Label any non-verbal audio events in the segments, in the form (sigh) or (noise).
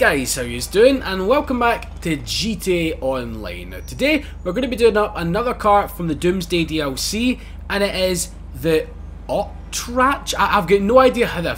Guys, how you doing? And welcome back to GTA Online. Today we're going to be doing up another car from the Doomsday DLC and it is the Otrach? I have got no idea how the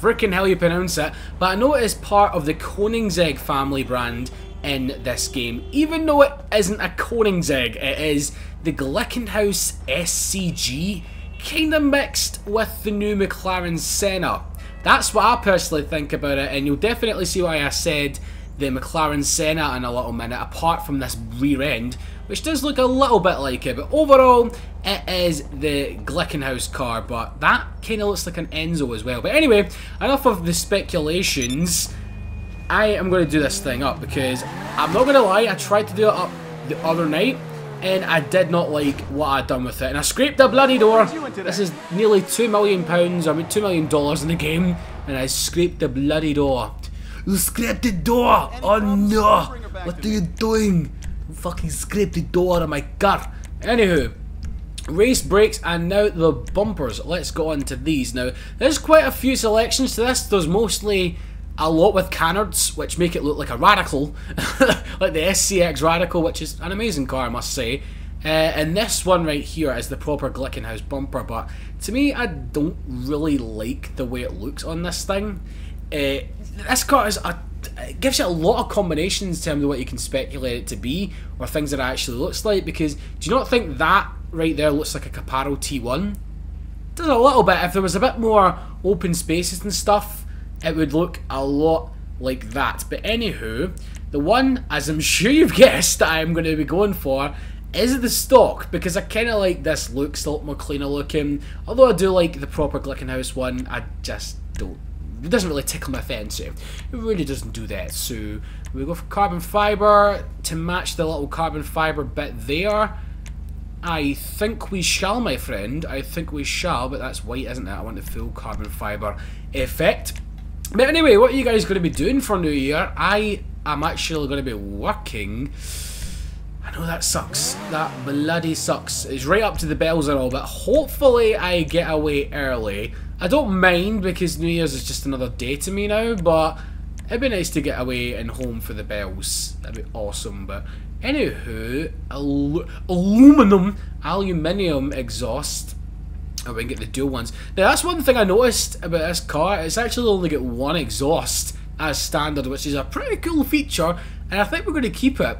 freaking hell you pronounce it, but I know it is part of the Koenigsegg family brand in this game. Even though it isn't a Koenigsegg, it is the Glickenhaus SCG, kinda mixed with the new McLaren Senna. That's what I personally think about it, and you'll definitely see why I said the McLaren Senna in a little minute, apart from this rear end, which does look a little bit like it, but overall, it is the Glickenhaus car, but that kind of looks like an Enzo as well. But anyway, enough of the speculations. I am going to do this thing up, because I'm not going to lie, I tried to do it up the other night, and I did not like what I'd done with it. And I scraped the bloody door. This is nearly two million pounds, I mean two million dollars in the game, and I scraped the bloody door. You scraped the door! Oh no! What are you doing? You fucking scraped the door out of my car. Anywho, race brakes and now the bumpers. Let's go on to these. Now, there's quite a few selections to this. There's mostly a lot with canards, which make it look like a radical, (laughs) like the SCX Radical, which is an amazing car, I must say. Uh, and this one right here is the proper Glickenhaus bumper, but to me, I don't really like the way it looks on this thing. Uh, this car is a, it gives you a lot of combinations in terms of what you can speculate it to be, or things that it actually looks like, because do you not think that right there looks like a Caparo T1? It does a little bit, if there was a bit more open spaces and stuff, it would look a lot like that. But anywho, the one, as I'm sure you've (laughs) guessed, that I'm going to be going for is the stock because I kind of like this look, it's a lot more cleaner looking. Although I do like the proper Glickenhaus one, I just don't. It doesn't really tickle my fancy. It really doesn't do that. So we go for carbon fibre to match the little carbon fibre bit there. I think we shall, my friend. I think we shall, but that's white, isn't it? I want the full carbon fibre effect. But anyway, what are you guys going to be doing for New Year? I am actually going to be working. I know that sucks. That bloody sucks. It's right up to the bells and all, but hopefully I get away early. I don't mind because New Year's is just another day to me now, but it'd be nice to get away and home for the bells. That'd be awesome, but anywho, al aluminum, aluminium exhaust and we can get the dual ones. Now that's one thing I noticed about this car, it's actually only got one exhaust as standard, which is a pretty cool feature, and I think we're going to keep it.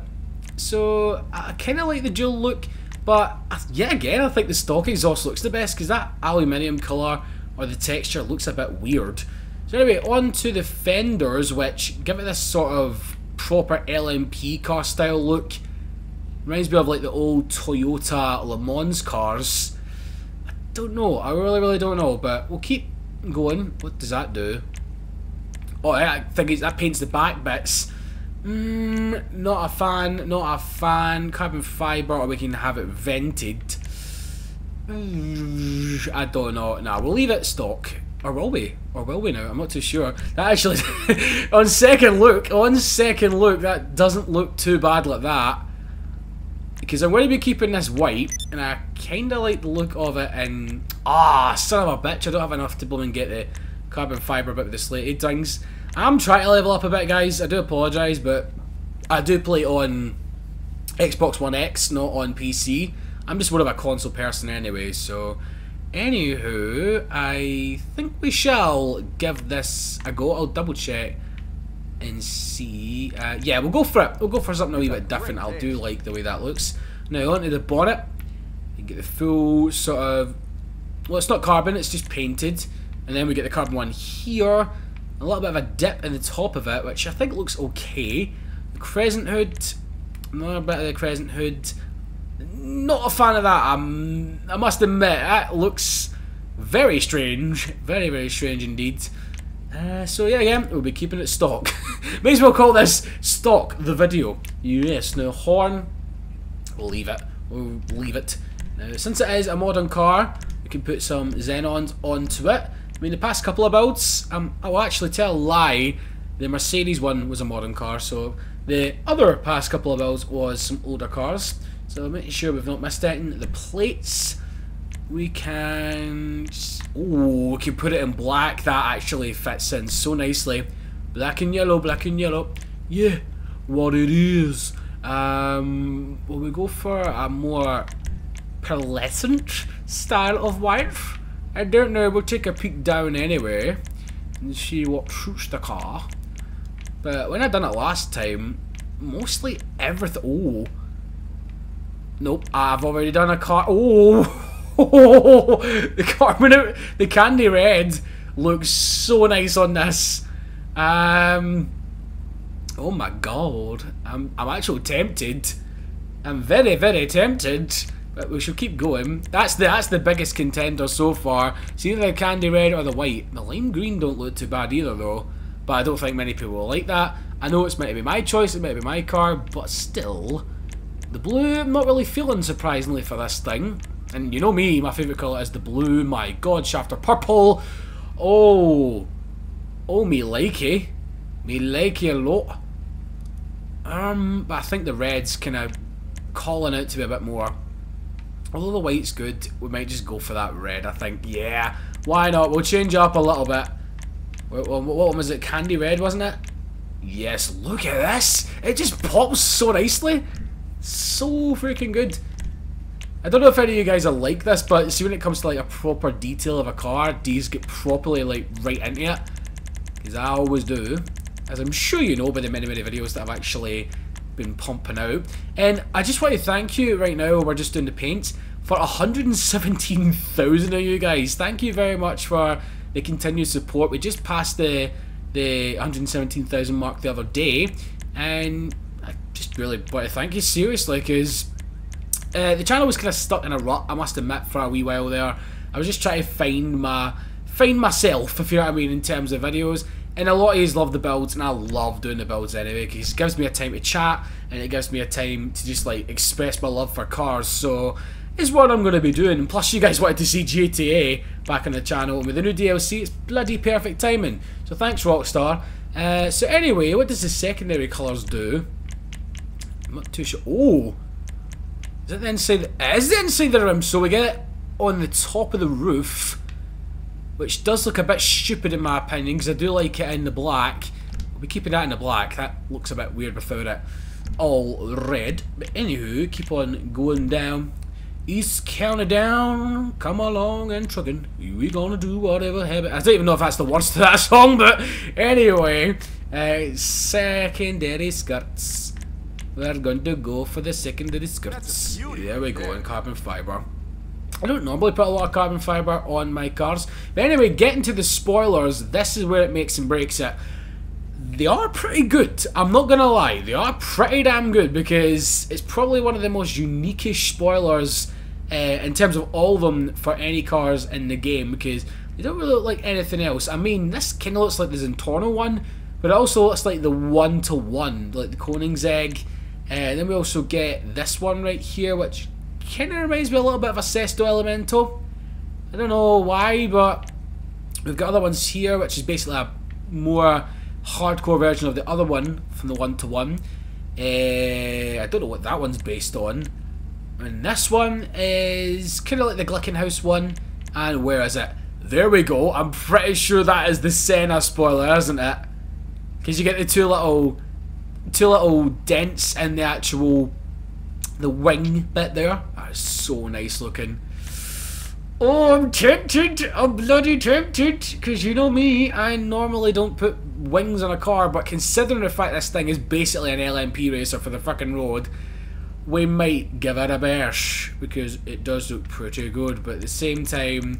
So, I kind of like the dual look, but uh, yeah, again, I think the stock exhaust looks the best, because that aluminium colour, or the texture, looks a bit weird. So anyway, on to the fenders, which give it this sort of proper LMP car style look. Reminds me of like the old Toyota Le Mans cars don't know. I really, really don't know. But we'll keep going. What does that do? Oh, I think that paints the back bits. Mm, not a fan. Not a fan. Carbon fibre, or we can have it vented. I don't know. Nah, we'll leave it stock. Or will we? Or will we now? I'm not too sure. That actually, (laughs) on second look, on second look, that doesn't look too bad like that. Because I'm going to be keeping this white, and I kind of like the look of it, and... Ah, son of a bitch, I don't have enough to blow and get the carbon fibre bit with the slated things. I'm trying to level up a bit, guys. I do apologise, but I do play on Xbox One X, not on PC. I'm just more of a console person anyway, so... Anywho, I think we shall give this a go. I'll double check and see. Uh, yeah, we'll go for it. We'll go for something a wee bit different. I'll do like the way that looks. Now onto the bonnet. You get the full sort of. Well, it's not carbon. It's just painted, and then we get the carbon one here. A little bit of a dip in the top of it, which I think looks okay. The crescent hood. Another bit of the crescent hood. Not a fan of that. I'm, I must admit, that looks very strange. (laughs) Very, very strange indeed. Uh, so yeah, again, we'll be keeping it stock. (laughs) May as well call this stock the video. Yes, now horn, we'll leave it. We'll leave it. Now, since it is a modern car, we can put some xenons onto it. I mean, the past couple of builds, um, I'll actually tell a lie. The Mercedes one was a modern car, so the other past couple of builds was some older cars. So making sure we've not missed anything. The plates, we can... Oh, we can put it in black. That actually fits in so nicely Black and yellow, black and yellow. Yeah, what it is. Um, will we go for a more pearlescent style of white? I don't know, we'll take a peek down anyway and see what suits the car. But when I done it last time, mostly everything. Oh, nope, I've already done a car. Oh, (laughs) (laughs) the carbon, the candy red looks so nice on this. Um, oh my god, I'm I'm actually tempted. I'm very very tempted. But we shall keep going. That's the that's the biggest contender so far. It's either the candy red or the white. The lime green don't look too bad either though. But I don't think many people will like that. I know it's meant to be my choice, it might be my car, but still. The blue, I'm not really feeling surprisingly for this thing. And you know me, my favourite colour is the blue. My god, Schafter purple. Oh. Oh, me likey. Me likey a lot. Um, but I think the red's kind of calling out to be a bit more Although the white's good, we might just go for that red, I think. Yeah, why not? We'll change up a little bit. What, what, what was it? Candy red, wasn't it? Yes, look at this. It just pops so nicely. So freaking good. I don't know if any of you guys are like this, but see when it comes to like a proper detail of a car, these get properly like right into it. Because I always do. As I'm sure you know by the many, many videos that I've actually been pumping out. And I just want to thank you right now, we're just doing the paints, for 117,000 of you guys. Thank you very much for the continued support. We just passed the the 117,000 mark the other day, and I just really want to thank you seriously, because uh, the channel was kind of stuck in a rut, I must admit, for a wee while there. I was just trying to find my find myself, if you know what I mean, in terms of videos. And a lot of you love the builds, and I love doing the builds anyway, because it gives me a time to chat, and it gives me a time to just, like, express my love for cars, so it's what I'm going to be doing. Plus, you guys wanted to see GTA back on the channel, and with the new DLC, it's bloody perfect timing. So thanks, Rockstar. Uh, so anyway, what does the secondary colours do? I'm not too sure. Oh! Is it the inside? It is the inside the rim, so we get it on the top of the roof which does look a bit stupid in my opinion because I do like it in the black. We'll be keeping that in the black. That looks a bit weird without it all red. But anywho, keep on going down. East County down, come along and trucking. We gonna do whatever. I don't even know if that's the words to that (laughs) song, but anyway, uh, secondary skirts. We're going to go for the secondary skirts. There we go, in carbon fiber. I don't normally put a lot of carbon fibre on my cars. But anyway, getting to the spoilers, this is where it makes and breaks it. They are pretty good, I'm not gonna lie. They are pretty damn good because it's probably one of the most unique spoilers uh, in terms of all of them for any cars in the game because they don't really look like anything else. I mean, this kind of looks like the Zentorno one, but it also looks like the one-to-one, -one, like the Koenigsegg. Uh, and then we also get this one right here, which kind of reminds me a little bit of a Sesto Elemental. I don't know why, but we've got other ones here, which is basically a more hardcore version of the other one from the one-to-one. Uh, I don't know what that one's based on. And this one is kind of like the Glickenhaus one. And where is it? There we go. I'm pretty sure that is the Senna spoiler, isn't it? Because you get the two little, two little dents in the actual the wing bit there. That is so nice looking. Oh, I'm tempted. I'm bloody tempted. Because you know me, I normally don't put wings on a car, but considering the fact this thing is basically an LMP racer for the fucking road, we might give it a bash. Because it does look pretty good, but at the same time...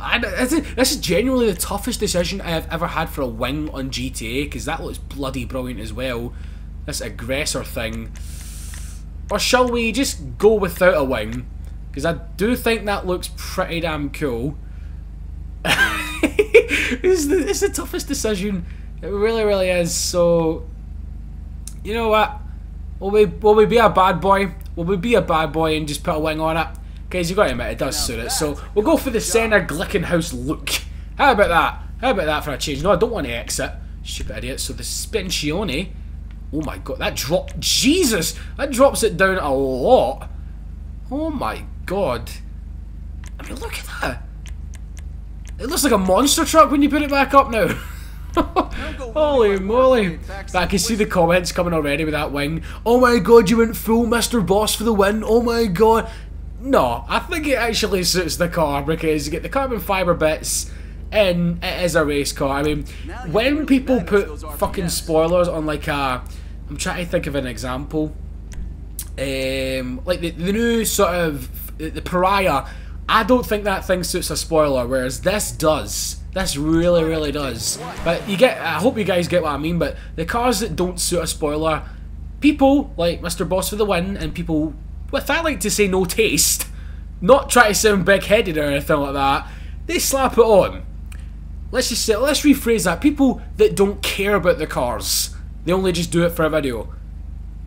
I, this is genuinely the toughest decision I have ever had for a wing on GTA, because that looks bloody brilliant as well. This aggressor thing. Or shall we just go without a wing? Because I do think that looks pretty damn cool. (laughs) it's, the, it's the toughest decision. It really, really is. So, you know what? Will we, will we be a bad boy? Will we be a bad boy and just put a wing on it? Guys, you got to admit, it does suit it. So, we'll go for the Senna Glickenhaus look. How about that? How about that for a change? No, I don't want to exit. Stupid idiot. So, the Spensione Oh my god, that drop. Jesus! That drops it down a lot. Oh my god. I mean, look at that. It looks like a monster truck when you put it back up now. (laughs) Holy moly! But I can see the comments coming already with that wing. Oh my god, you went full Mr. Boss for the win. Oh my god. No, I think it actually suits the car because you get the carbon fibre bits and it is a race car. I mean, when people put fucking spoilers on like a... I'm trying to think of an example. Um, like the, the new sort of... The Pariah. I don't think that thing suits a spoiler, whereas this does. This really, really does. But you get, I hope you guys get what I mean, but the cars that don't suit a spoiler, people like Mr. Boss for the win, and people with, I like to say, no taste, not try to sound big-headed or anything like that, they slap it on. Let's just say, let's rephrase that. People that don't care about the cars, they only just do it for a video.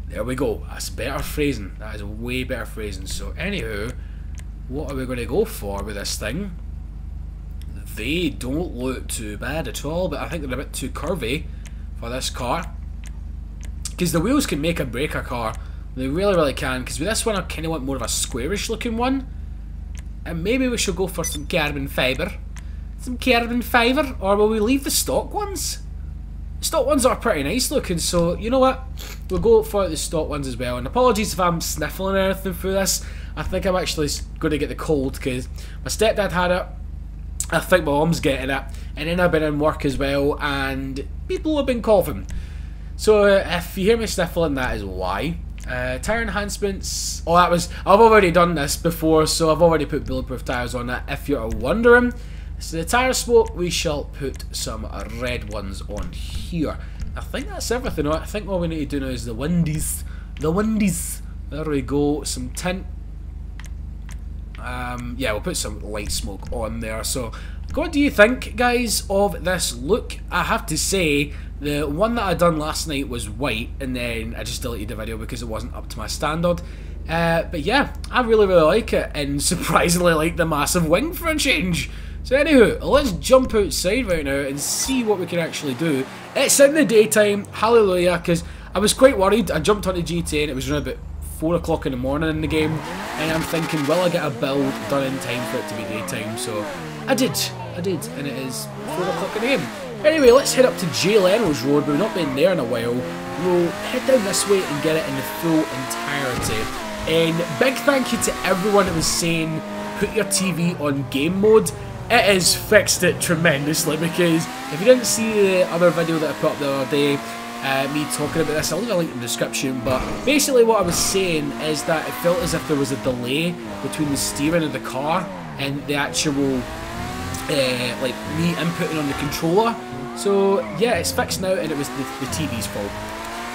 There we go. That's better phrasing. That is way better phrasing. So, anywho, what are we going to go for with this thing? They don't look too bad at all, but I think they're a bit too curvy for this car. Because the wheels can make or break a car. They really, really can. Because with this one, I kind of want more of a squarish looking one. And maybe we should go for some carbon fibre. Some carbon fibre, or will we leave the stock ones? The stock ones are pretty nice looking, so you know what? We'll go for the stock ones as well. And apologies if I'm sniffling or anything through this. I think I'm actually going to get the cold because my stepdad had it I think my mum's getting it, and then I've been in work as well, and people have been coughing. So uh, if you hear me sniffling, that is why. Uh, tire enhancements. Oh, that was. I've already done this before, so I've already put bulletproof tires on that. If you're wondering, so the tire smoke, we shall put some red ones on here. I think that's everything. I think all we need to do now is the windies. The windies. There we go. Some tint um, yeah, we'll put some light smoke on there. So, what do you think, guys, of this look? I have to say, the one that I done last night was white, and then I just deleted the video because it wasn't up to my standard. Uh, but yeah, I really, really like it, and (laughs) surprisingly like the massive wing for a change. So anywho, let's jump outside right now and see what we can actually do. It's in the daytime, hallelujah, because I was quite worried. I jumped onto GTA and it was around about 4 o'clock in the morning in the game, and I'm thinking, will I get a build done in time for it to be daytime? So I did, I did, and it is 4 o'clock in the game. Anyway, let's head up to Jay Leno's Road, we've not been there in a while. We'll head down this way and get it in the full entirety. And big thank you to everyone that was saying, put your TV on game mode. It has fixed it tremendously because if you didn't see the other video that I put up the other day, uh, me talking about this. I'll leave a link in the description, but basically what I was saying is that it felt as if there was a delay between the steering of the car and the actual, uh, like, me inputting on the controller. So, yeah, it's fixed now, and it was the, the TV's fault.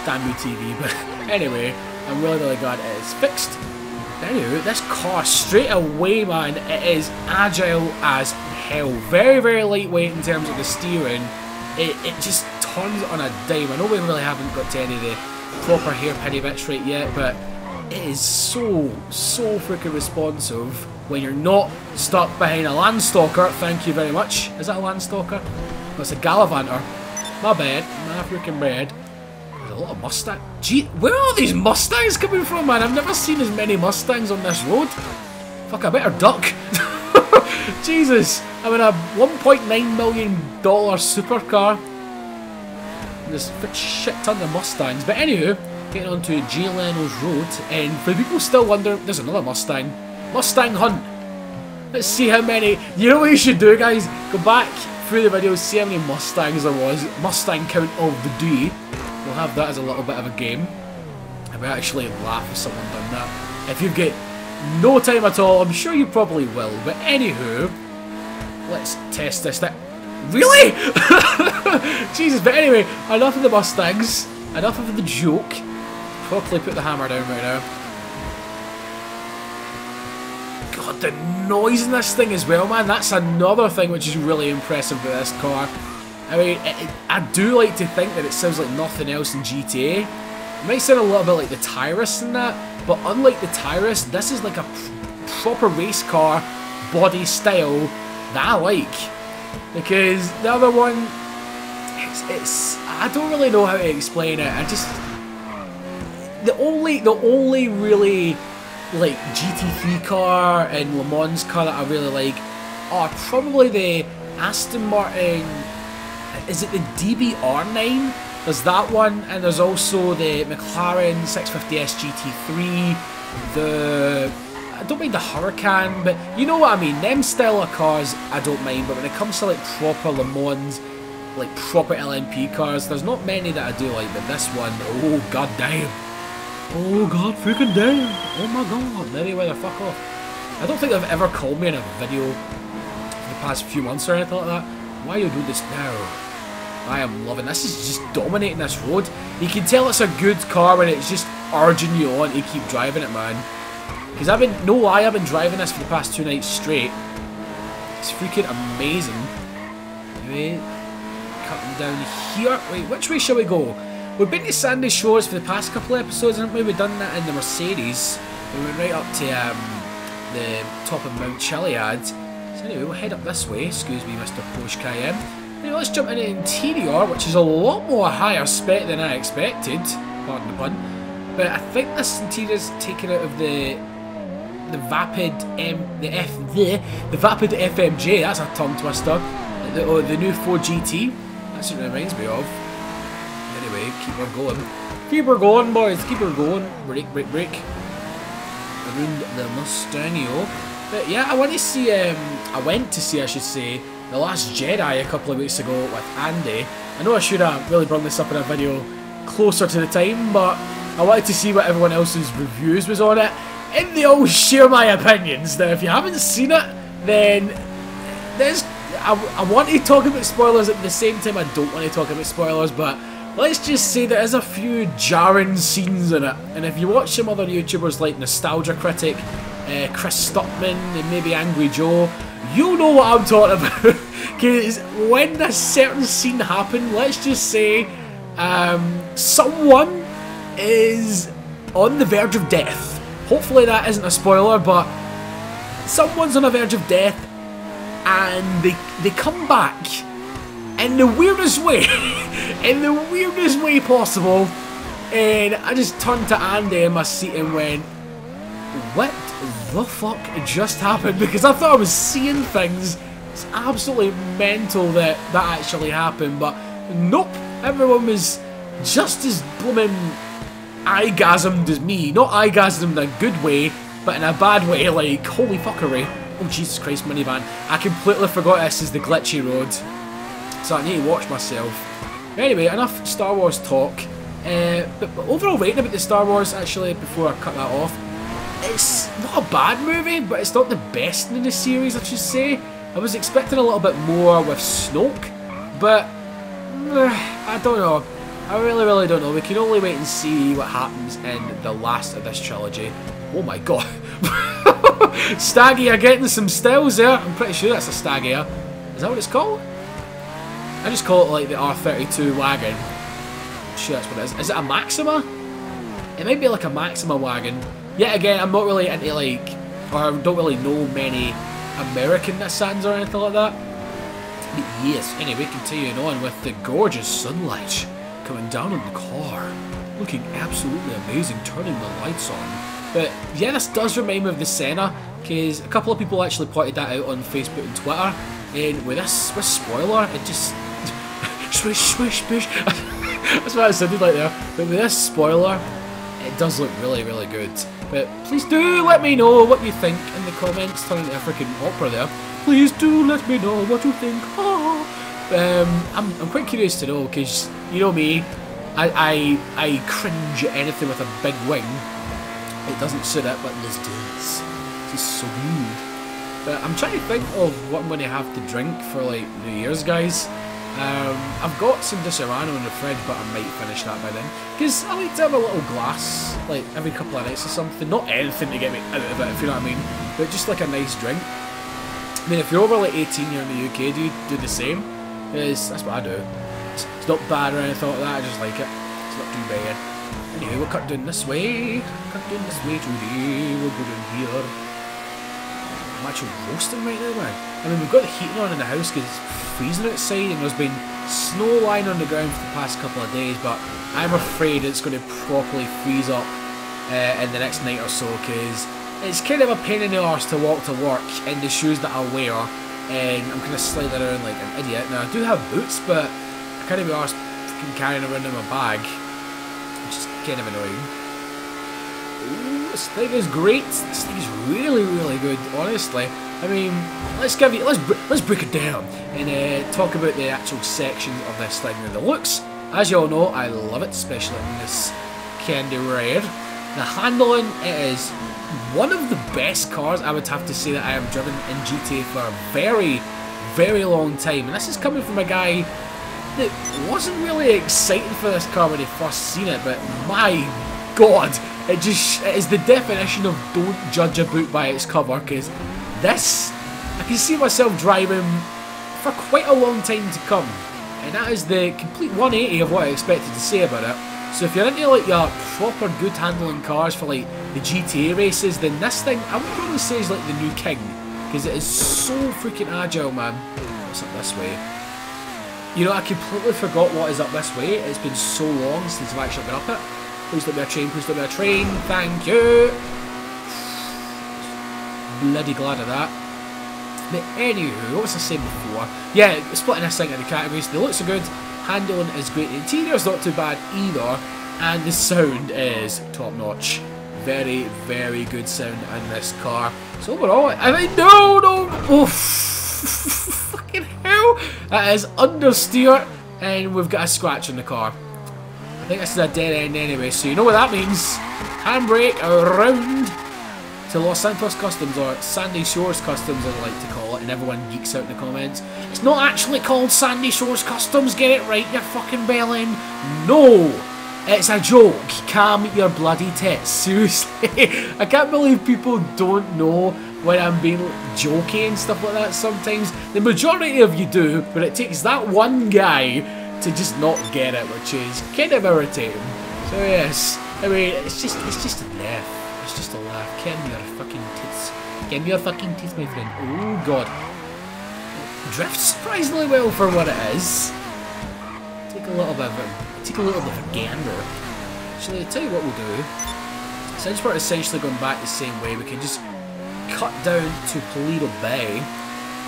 Damn new TV, (laughs) but anyway, I'm really, really glad it is fixed. Anyway, this car, straight away, man, it is agile as hell. Very, very lightweight in terms of the steering. It, it just turns on a dime. I know we really haven't got to any of the proper hairpinny bits right yet, but it is so, so freaking responsive when you're not stuck behind a Landstalker. Thank you very much. Is that a Landstalker? No, it's a Gallivanter. My bad. My freaking bad. There's a lot of Mustang. Gee, where are these Mustangs coming from, man? I've never seen as many Mustangs on this road. Fuck, I better duck. (laughs) Jesus. I'm in a $1.9 million supercar there's a shit ton of Mustangs. But anywho, getting on to Jay Leno's Road, and for people still wondering, there's another Mustang. Mustang Hunt. Let's see how many. You know what you should do, guys? Go back through the video, see how many Mustangs there was. Mustang count of the day. We'll have that as a little bit of a game. I would actually laugh if someone done that. If you get no time at all, I'm sure you probably will. But anywho, let's test this. That Really? (laughs) Jesus, but anyway, enough of the Mustangs, enough of the joke. Properly put the hammer down right now. God, the noise in this thing as well, man. That's another thing which is really impressive with this car. I mean, it, it, I do like to think that it sounds like nothing else in GTA. It might sound a little bit like the Tyrus and that, but unlike the Tyrus, this is like a proper race car body style that I like. Because the other one, it's, it's, I don't really know how to explain it. I just, the only, the only really, like, GT3 car and Le Mans car that I really like are probably the Aston Martin, is it the DBR9? There's that one, and there's also the McLaren 650S GT3, the I don't mind the Huracan, but you know what I mean. Them style of cars, I don't mind. But when it comes to like proper Le Mans, like proper LMP cars, there's not many that I do like. But this one, oh god damn, oh god freaking damn, oh my god, oh, Merryweather, fuck off. I don't think they've ever called me in a video the past few months or anything like that. Why are you doing this now? I am loving this. Is just dominating this road. You can tell it's a good car when it's just urging you on to keep driving it, man. Because I've been, no lie, I've been driving this for the past two nights straight. It's freaking amazing. Anyway, cutting down here. Wait, which way shall we go? We've been to Sandy Shores for the past couple of episodes, haven't we? We've done that in the Mercedes. We went right up to um, the top of Mount Chiliad. So anyway, we'll head up this way. Excuse me, Mr. Porsche Cayenne. Anyway, let's jump into the interior, which is a lot more higher spec than I expected. Pardon the pun. But I think this interior is taken out of the the Vapid M, the F, the, the Vapid FMJ. That's a tongue twister. The, oh, the new Ford GT. That's what it reminds me of. Anyway, keep her going. Keep her going, boys. Keep her going. Break, break, break. Around the Mustangio. But yeah, I want to see. Um, I went to see, I should say, the Last Jedi a couple of weeks ago with Andy. I know I should have really brought this up in a video closer to the time, but I wanted to see what everyone else's reviews was on it and they all (laughs) share my opinions. Now, if you haven't seen it, then there's. I, I want to talk about spoilers at the same time I don't want to talk about spoilers, but let's just say there is a few jarring scenes in it. And if you watch some other YouTubers like Nostalgia Critic, uh, Chris Stuckman, and maybe Angry Joe, you know what I'm talking about. (laughs) Because when a certain scene happened, let's just say um, someone is on the verge of death Hopefully that isn't a spoiler, but someone's on the verge of death and they they come back in the weirdest way, (laughs) in the weirdest way possible. And I just turned to Andy in my seat and went, what the fuck just happened? (laughs) Because I thought I was seeing things. It's absolutely mental that that actually happened, but nope, everyone was just as blooming eye-gasmed as me. Not eye-gasmed in a good way, but in a bad way, like, holy fuckery. Oh, Jesus Christ, minivan. I completely forgot this is the glitchy road. So I need to watch myself. Anyway, enough Star Wars talk. Uh, but, but overall rating about the Star Wars, actually, before I cut that off, it's not a bad movie, but it's not the best in the series, I should say. I was expecting a little bit more with Snoke, but uh, I don't know. I really, really don't know. We can only wait and see what happens in the last of this trilogy. Oh my god. (laughs) Staggy are getting some stills there. I'm pretty sure that's a Stagea. Is that what it's called? I just call it like the R32 wagon. Sure that's what it is. Is it a Maxima? It might be like a Maxima wagon. Yet again, I'm not really into like, or I don't really know many American Nissans or anything like that. But yes, anyway, continuing on with the gorgeous sunlight coming down on the car. Looking absolutely amazing, turning the lights on. But yeah, this does remind me of the Senna, because a couple of people actually pointed that out on Facebook and Twitter. And with this, with spoiler, it just swish, swish, swish. (laughs) That's what it sounded like there. But with this spoiler, it does look really, really good. But please do let me know what you think in the comments. Turning to a freaking opera there. Please do let me know what you think. Oh. (laughs) Um, I'm, I'm quite curious to know because you know me, I, I I cringe at anything with a big wing. It doesn't suit it, but this does. Is so good. But I'm trying to think of what I'm going to have to drink for like New Year's, guys. Um, I've got some Disaronno in the fridge, but I might finish that by then. Because I like to have a little glass, like every couple of nights or something. Not anything to get me out of it, if you know what I mean. But just like a nice drink. I mean, if you're over like 18 here in the UK, do you do the same? Because that's what I do. It's, it's not bad or anything like that, I just like it. It's not too bad. Anyway, we'll cut down this way. Cut down this way today. We'll go down here. Actually roasting right now, man. I mean, we've got the heating on in the house because it's freezing outside and there's been snow lying on the ground for the past couple of days, but I'm afraid it's going to properly freeze up uh, in the next night or so because it's kind of a pain in the arse to walk to work in the shoes that I wear and I'm kind of sliding around like an idiot. Now I do have boots, but I can't even be asked carrying around in my bag, which is kind of annoying. Ooh, this thing is great. This thing is really, really good. Honestly, I mean, let's give you let's let's break it down and uh, talk about the actual sections of this thing. And the looks, as you all know, I love it, especially in this candy red. The handling is one of the best cars I would have to say that I have driven in GTA for a very, very long time. And this is coming from a guy that wasn't really excited for this car when he first seen it, but my god, it just it is the definition of don't judge a book by its cover, because this, I can see myself driving for quite a long time to come. And that is the complete 180 of what I expected to say about it. So if you're into like your proper good handling cars for like the GTA races, then this thing I would probably say is like the new king. Because it is so freaking agile, man. Oh, What's up this way? You know, I completely forgot what is up this way. It's been so long since I've actually been up it. Please me a train, please me a train. Thank you. Bloody glad of that. But anywho, what was I saying before? Yeah, splitting this thing into categories. The looks are good, handling is great, the interior's not too bad either, and the sound is top notch. Very, very good sound in this car. So overall, I mean, no, no, oof, (laughs) fucking hell, that is understeer, and we've got a scratch in the car. I think this is a dead end anyway, so you know what that means. Handbrake around to Los Santos Customs, or Sandy Shores Customs as I like to call it, and everyone geeks out in the comments. It's not actually called Sandy Shores Customs, get it right, you fucking bellend. No! It's a joke. Calm your bloody tits. (laughs) Seriously. I can't believe people don't know when I'm being jokey and stuff like that sometimes. The majority of you do, but it takes that one guy to just not get it, which is kind of irritating. So yes, I mean, it's just, it's just a laugh. It's just a laugh. Give me your fucking tits. Give me your fucking tits, my friend. Oh god. Drifts surprisingly well for what it is. Take a little bit of it take a little bit of a gander. Actually, I'll tell you what we'll do. Since we're essentially going back the same way, we can just cut down to Paleto Bay.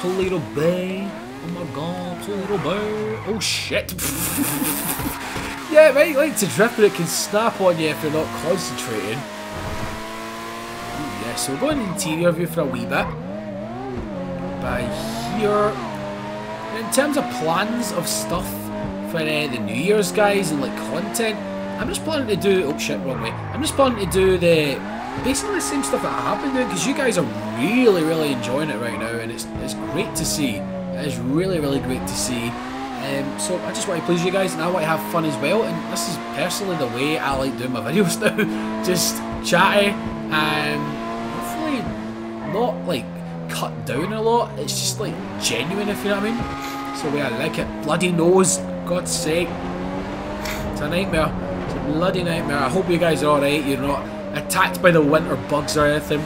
Paleto Bay. Oh my god, Paleto Bay. Oh shit. (laughs) yeah, right, like to drift, but it can snap on you if you're not concentrating. Ooh, yeah, so we'll go in interior view for a wee bit. By here. In terms of plans of stuff, for uh, the New Year's guys and like content. I'm just planning to do oh shit wrong way. I'm just planning to do the basically the same stuff that I have been doing because you guys are really really enjoying it right now and it's it's great to see. It is really really great to see. Um, so I just want to please you guys and I want to have fun as well and this is personally the way I like doing my (laughs) videos now. just chatty and hopefully not like cut down a lot. It's just like genuine if you know what I mean. So yeah, I like it. Bloody nose. God's sake. It's a nightmare. It's a bloody nightmare. I hope you guys are alright. You're not attacked by the winter bugs or anything.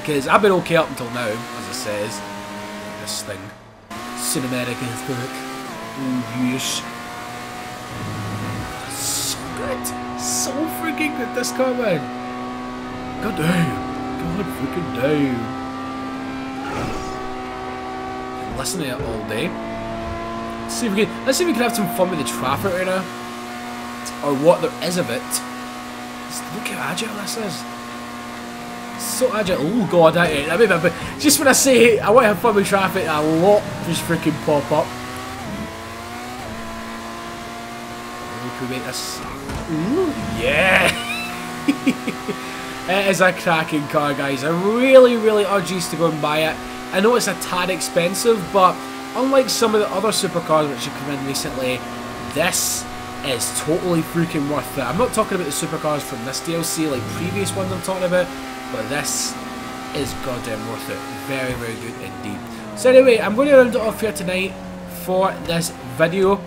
Because I've been okay up until now, as it says. This thing. Cinematic aesthetic. Oh, yes. So good. So freaking good, this car, man. God damn. God freaking damn. Listen to it all day. Let's see if we can let's see if we can have some fun with the traffic right now. Or what there is of it. Look how agile this is. So agile. Oh god, I, mean, but just when I say I want to have fun with traffic, a lot just freaking pop up. We make this? Ooh, yeah! (laughs) it is a cracking car, guys. I really, really urge you to go and buy it. I know it's a tad expensive, but Unlike some of the other supercars which have come in recently, this is totally freaking worth it. I'm not talking about the supercars from this DLC like previous ones I'm talking about, but this is goddamn worth it. Very, very good indeed. So anyway, I'm going to round it off here tonight for this video.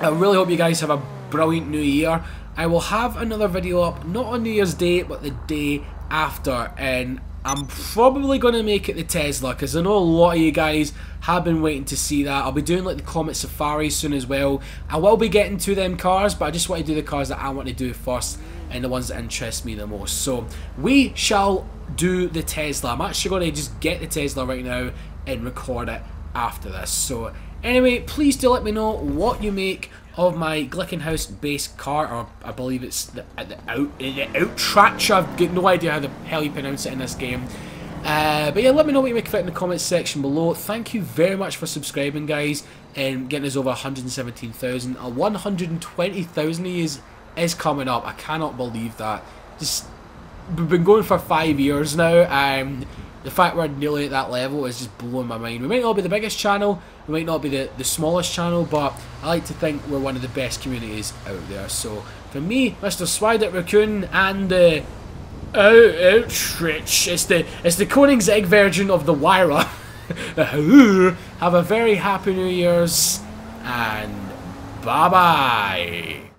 I really hope you guys have a brilliant new year. I will have another video up, not on New Year's Day, but the day after, and I'm probably going to make it the Tesla because I know a lot of you guys have been waiting to see that. I'll be doing like the Comet Safari soon as well. I will be getting to them cars, but I just want to do the cars that I want to do first and the ones that interest me the most. So we shall do the Tesla. I'm actually going to just get the Tesla right now and record it after this. So Anyway, please do let me know what you make of my Glickenhaus base car, or I believe it's the, the out the. I've got no idea how the hell you pronounce it in this game. Uh, but yeah, let me know what you make of it in the comments section below. Thank you very much for subscribing, guys, and getting us over 117,000. Uh, 120,000 is is coming up. I cannot believe that. Just we've been going for five years now. and the fact we're nearly at that level is just blowing my mind. We might not be the biggest channel, we might not be the, the smallest channel, but I like to think we're one of the best communities out there. So, for me, Mr. Swidet Raccoon and uh, oh, it's the, it's the Koenigsegg version of the Wyra. (laughs) Have a very happy New Year's, and bye-bye.